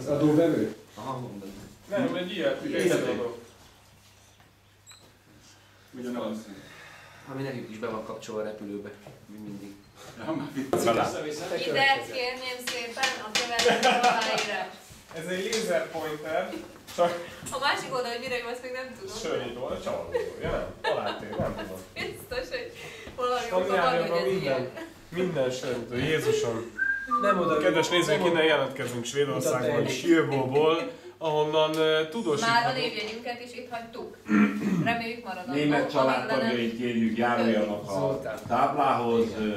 Az adóvevő? Aha. Nem, egy ilyet, egy Ilyet. adó. Ugyanaz. Ami nekünk is be van kapcsolva a repülőbe, mi mindig. Ja, már. Ide kérném szépen a következő aláírás. Ez egy laser pointer, csak A másik oldal, hogy mire jó, azt még nem tudom. sörény oldal, csalódó. Ja nem, alátér, nem tudom. Biztos, hogy valami oka van, hogy ez minden, ilyen. minden sörétő. Jézusom. Nem oda. Kedves nézők, innen jelentkezünk Svédországból, Sírgóból, ahonnan uh, Már a névjegyünket is itt hagytuk. Reméljük marad a Német családtagjait kérjük járuljanak a táblához, ö,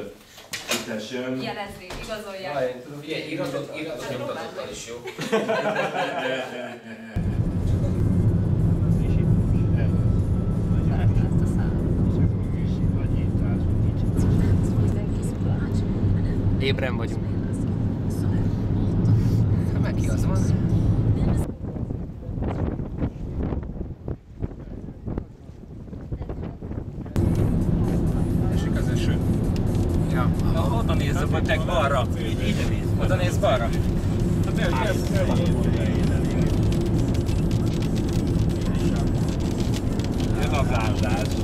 ültessen. Jelezzék, igazolják. Jaj, én tudom. Figyelj, iratot, iratot, iratot is jó. Ébren vagyunk. Hát meg van? Esik az eső. Ja. Na, oda nézz, vagy te balra. Így, ide nézz. Oda nézz balra. Hát el, el, el, Jön a vállás. Aztán.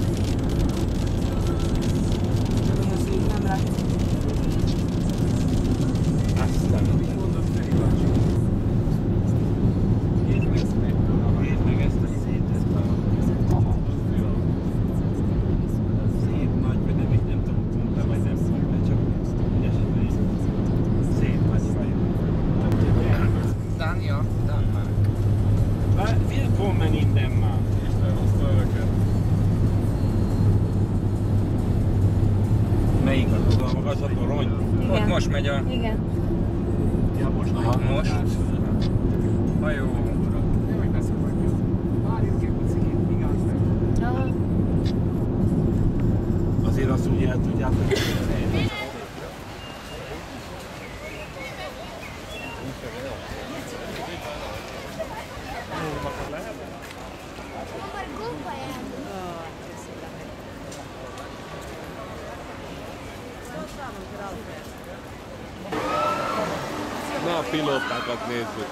Most megy a... Igen. Ja, most megy. Most. Hajó. Azért azt úgy el tudjátok. Na a pelota, Koznezik.